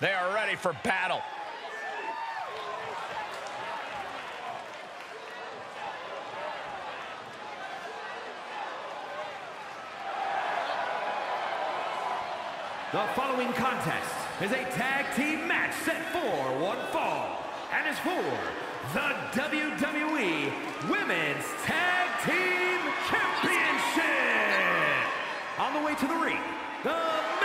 They are ready for battle. The following contest is a tag team match set for one fall and is for the WWE Women's Tag Team Championship. On the way to the ring, the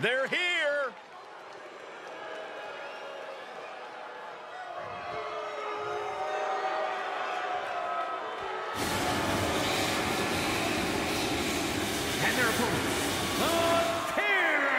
They're here. And their opponents, oh the Terrors.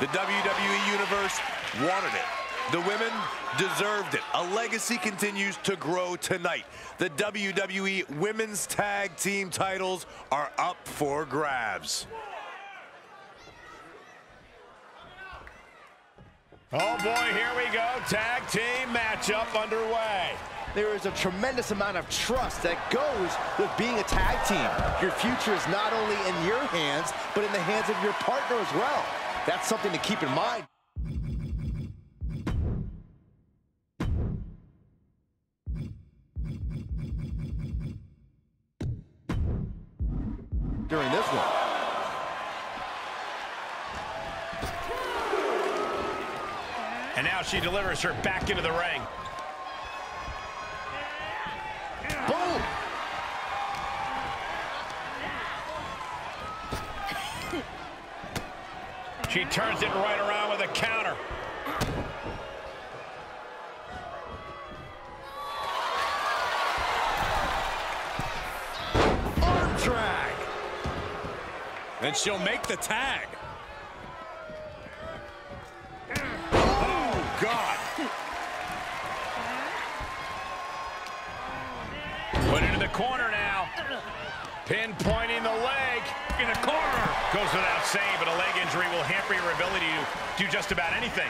The WWE Universe wanted it. The women deserved it. A legacy continues to grow tonight. The WWE Women's Tag Team titles are up for grabs. Oh boy, here we go. Tag team matchup underway. There is a tremendous amount of trust that goes with being a tag team. Your future is not only in your hands, but in the hands of your partner as well. That's something to keep in mind. During this one. And now she delivers her back into the ring. She turns it right around with a counter. Arm drag! And she'll make the tag. Oh, God. Put into the corner now. Pinpointing the leg. In. Goes without saying, but a leg injury will hamper your ability to do just about anything.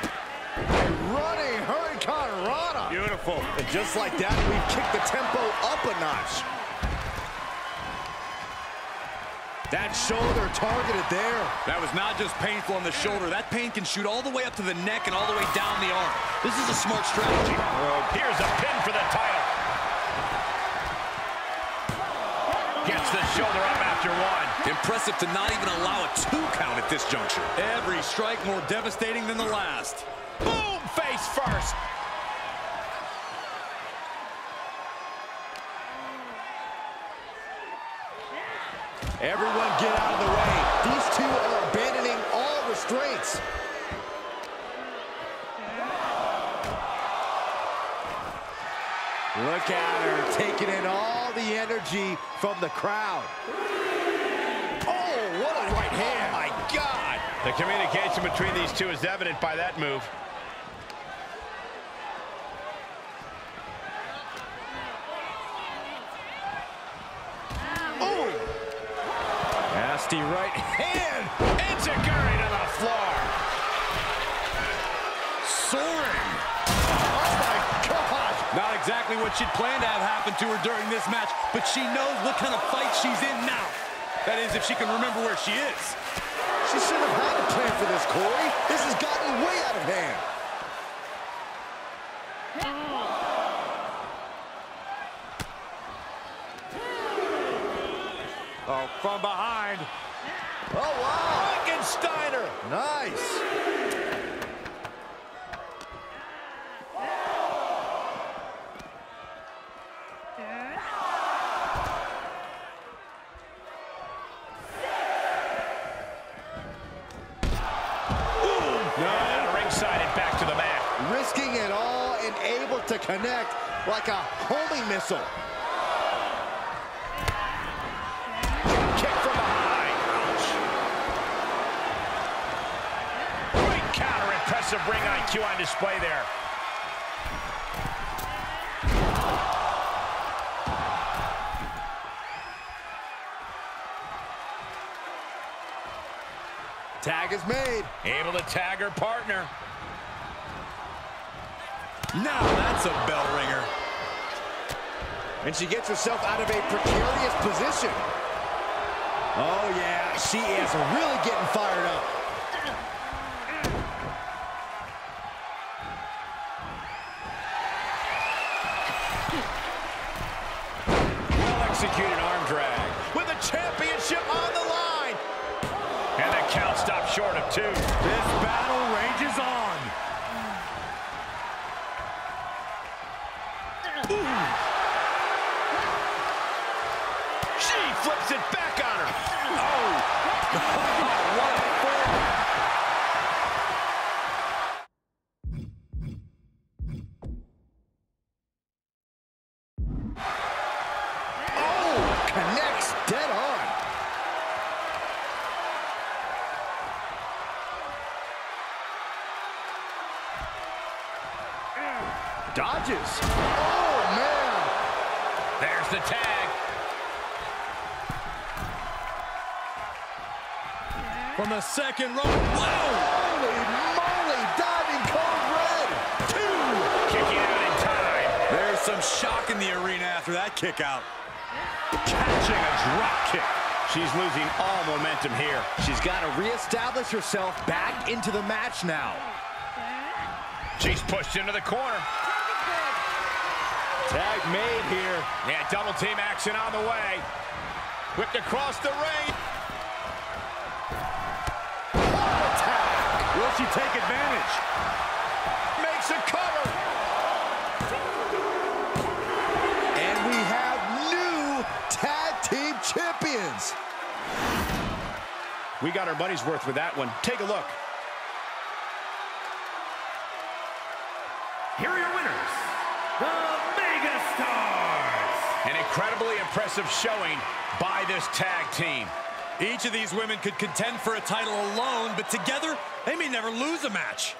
Running Hurricanrana! Beautiful. And just like that, we've kicked the tempo up a notch. That shoulder targeted there. That was not just painful on the shoulder. That pain can shoot all the way up to the neck and all the way down the arm. This is a smart strategy. Here's a pin for the title. Gets the shoulder up after one. Impressive to not even allow a two count at this juncture. Every strike more devastating than the last. Boom! Face first. Everyone get out of the way. These two are abandoning all restraints. Look at her taking in all the energy from the crowd. Oh, right hand. My God! The communication between these two is evident by that move. Oh nasty right hand. Enziguri to the floor. Soaring. Oh, my gosh. Not exactly what she'd planned to have happen to her during this match, but she knows what kind of fight she's in now. That is, if she can remember where she is. She shouldn't have had a plan for this, Corey. This has gotten way out of hand. Oh, from behind. Oh, wow. Frankensteiner. Nice. Out of ringside and back to the mat. Risking it all and able to connect like a homing missile. Kick from behind. Great counter. Impressive ring IQ on display there. Tag is made. Able to tag her partner. Now that's a bell ringer. And she gets herself out of a precarious position. Oh, yeah, she is really getting fired up. Well executed arm drag. With the championship on the line. And the count stopped short of two. This battle rages on. Dodges. Oh, man. There's the tag. From the second row. Whoa! Holy moly, diving code red. Two. Kicking out in time. There's some shock in the arena after that kick out. Catching a drop kick. She's losing all momentum here. She's got to reestablish herself back into the match now. She's pushed into the corner. Tag made here. Yeah, double team action on the way. Whipped across the ring. Will she take advantage? Makes a cover. And we have new tag team champions. We got our money's worth with that one. Take a look. Incredibly impressive showing by this tag team. Each of these women could contend for a title alone, but together, they may never lose a match.